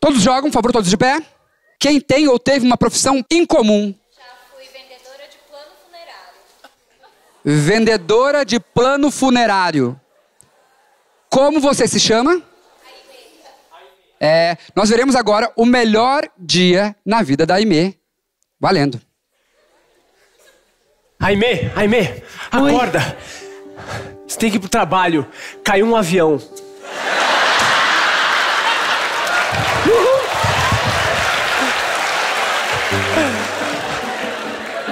Todos jogam, por favor, todos de pé. Quem tem ou teve uma profissão incomum? Já fui vendedora de plano funerário. Vendedora de plano funerário. Como você se chama? É, nós veremos agora o melhor dia na vida da Aimee. Valendo. Aimee, Aimee, acorda. Você tem que ir pro trabalho. Caiu um avião.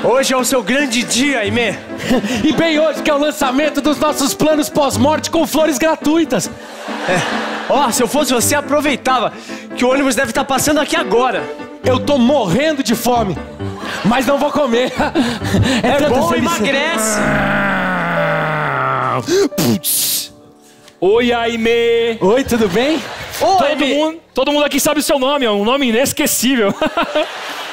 Hoje é o seu grande dia, Aimee. E bem hoje que é o lançamento dos nossos planos pós-morte com flores gratuitas. Ó, se eu fosse você, aproveitava que o ônibus deve estar passando aqui agora. Eu tô morrendo de fome, mas não vou comer. É, É bom, felicidade. emagrece. Oi, Aime! Oi, tudo bem? Ô, Todo Aimee, mundo, todo mundo aqui sabe o seu nome, é um nome inesquecível.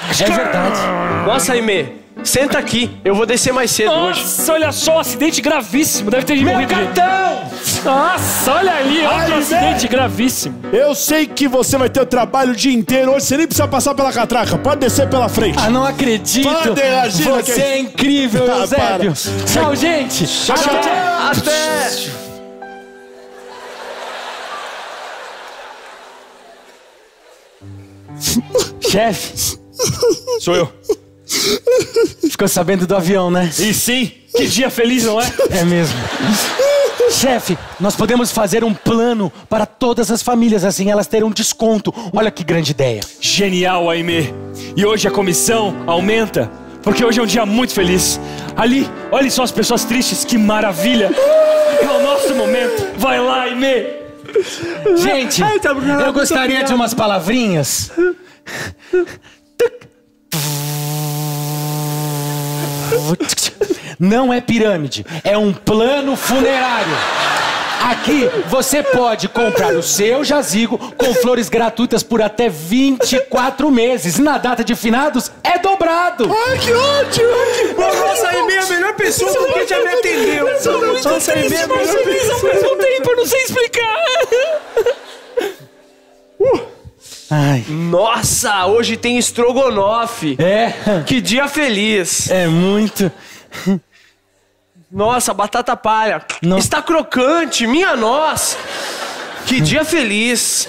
É verdade. Nossa, Aimee, senta aqui. Eu vou descer mais cedo hoje. Nossa, olha só, acidente gravíssimo. Deve ter Meu morrido. de- cartão! Nossa, olha ali, outro Aime! acidente gravíssimo. Eu sei que você vai ter o trabalho o dia inteiro hoje, você nem precisa passar pela catraca, pode descer pela frente. Ah, não acredito. Pode, imagina Você que- é incrível, Ah, Eusébio. Tchau, gente. Até! Chefe, Sou eu. Ficou sabendo do avião, né? E sim, que dia feliz, não é? É mesmo. Chefe, nós podemos fazer um plano para todas as famílias, assim elas terão desconto. Olha que grande ideia. Genial, Aime. E hoje a comissão aumenta, porque hoje é um dia muito feliz. Ali, olhem só as pessoas tristes, que maravilha. É o nosso momento. Vai lá, Aime. Gente, eu gostaria de umas palavrinhas. Não é pirâmide, é um plano funerário. Aqui você pode comprar o seu jazigo com flores gratuitas por até 24 meses. Na data de finados é dobrado. Ai, que ótimo! Nossa, Aimee é a melhor pessoa porque já me atendeu. Nossa, Aimee é a melhor pessoa. mesmo tempo, eu não sei explicar. Ai, Nossa, hoje tem estrogonofe. é, Que dia feliz. é muito. Nossa, batata palha. Não. Está crocante, minha nossa. Que dia feliz.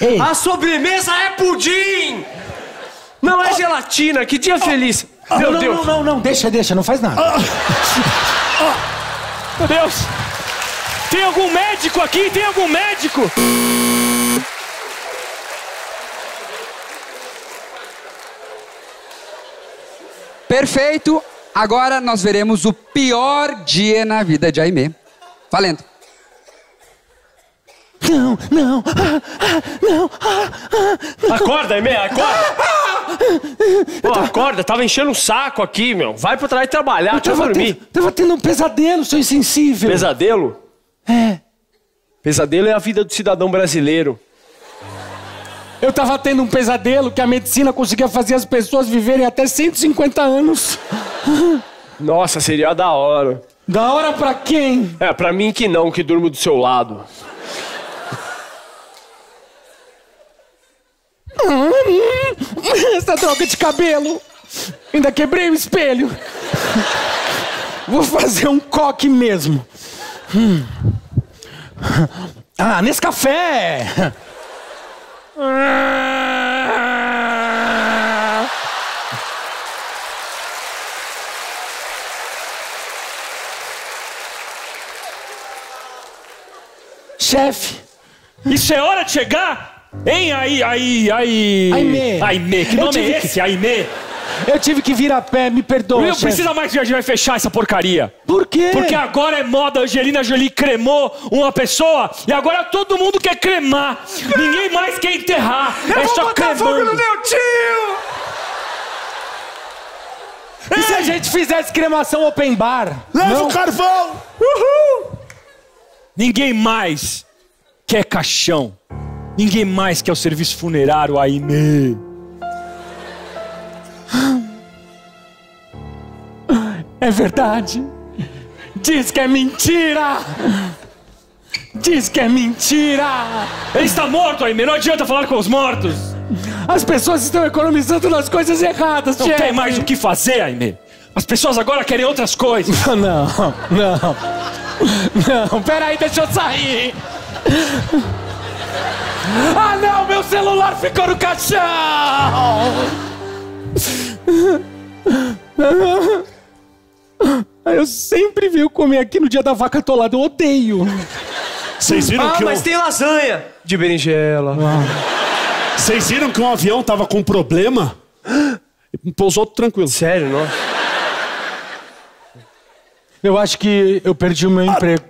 Ei, A sobremesa é pudim. Não é gelatina, que dia feliz. Meu não, Deus. não, não, não, deixa, deixa, não faz nada. Meu Deus. Tem algum médico aqui? Tem algum médico? Perfeito. Agora nós veremos o pior dia na vida de Aimee. Valendo. Não, não, ah, ah, não, ah, ah. Acorda, Aimee, acorda. Pô, acorda, tava enchendo o saco aqui, meu. Vai pro trás trabalhar, deixa eu tava, dormir. tendo, tava tendo um pesadelo, seu insensível. Pesadelo? É. Pesadelo é a vida do cidadão brasileiro. Eu tava tendo um pesadelo que a medicina conseguia fazer as pessoas viverem até 150 anos. Nossa, seria da hora. Da hora pra quem? É, pra mim que não, que durmo do seu lado. Essa droga de cabelo. Ainda quebrei o espelho. Vou fazer um coque mesmo. Hum. Ah, nesse café. Chefe, Isso é hora de chegar? Hein, aí, aí, aí... Aimee. Aimee, que nome é que- esse? Aimee? Eu tive que vir a pé, me perdoa. Não precisa mais que a gente vai fechar essa porcaria. Por quê? Porque agora é moda, a Angelina Jolie cremou uma pessoa e agora todo mundo quer cremar. Ninguém mais quer enterrar. é só cremando. meu tio! E se a gente fizesse cremação open bar? Leva Não? o carvão! Ninguém mais quer caixão. Ninguém mais quer o serviço funerário Aimee. É verdade. Diz que é mentira. Diz que é mentira! Ele está morto, Aimee. Não adianta falar com os mortos. As pessoas estão economizando nas coisas erradas, Não chefe! tem mais o que fazer, Aimee. As pessoas agora querem outras coisas. Não, não. Não, peraí, deixa eu sair. Ah, não, meu celular ficou no caixão! Eu sempre venho comer aqui no dia da vaca atolada, eu odeio. Vocês viram, Ah, que mas um, tem lasanha de berinjela. vocês viram que um avião tava com problema? E pousou tranquilo. Sério, não? Eu acho que eu perdi o meu emprego.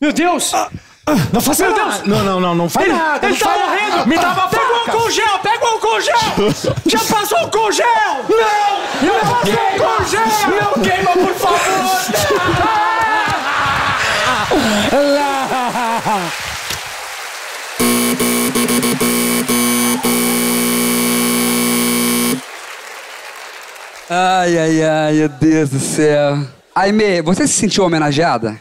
Meu Deus! Não faça Meu nada! Deus! Não, não, não, não faz Ele, nada! ele não tá faz morrendo! Me dá uma Pega o faca! álcool gel! Pega o álcool gel! Já passou o álcool gel! Não! Não queima! Álcool gel! Queima, por favor! Ai, ai, ai, meu Deus do céu. Aimee, você se sentiu homenageada?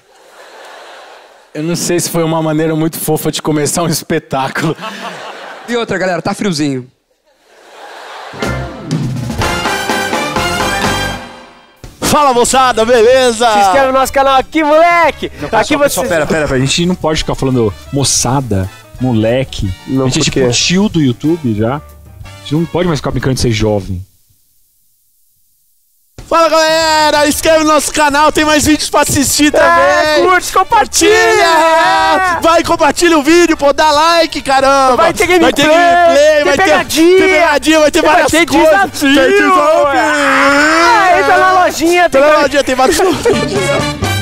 Eu não sei se foi uma maneira muito fofa de começar um espetáculo. E outra, galera, tá friozinho. Fala, moçada, beleza? Se inscreve no nosso canal aqui, moleque! aqui você. Só pera, pera, pera. A gente não pode ficar falando moçada, moleque. Não, a gente é tipo tio do YouTube já. A gente não pode mais ficar brincando de ser jovem. Fala, galera! Inscreve no nosso canal, tem mais vídeos pra assistir É, também! curte, compartilha! Compartilha! Vai, compartilha o vídeo, pô, dá like, caramba! Vai ter gameplay, vai ter, gameplay, tem vai ter pegadinha, tem pegadinha, vai ter vai várias ter coisas! desafio, Tem desafio! Ah, entra lojinha, tem na lojinha, tem vários...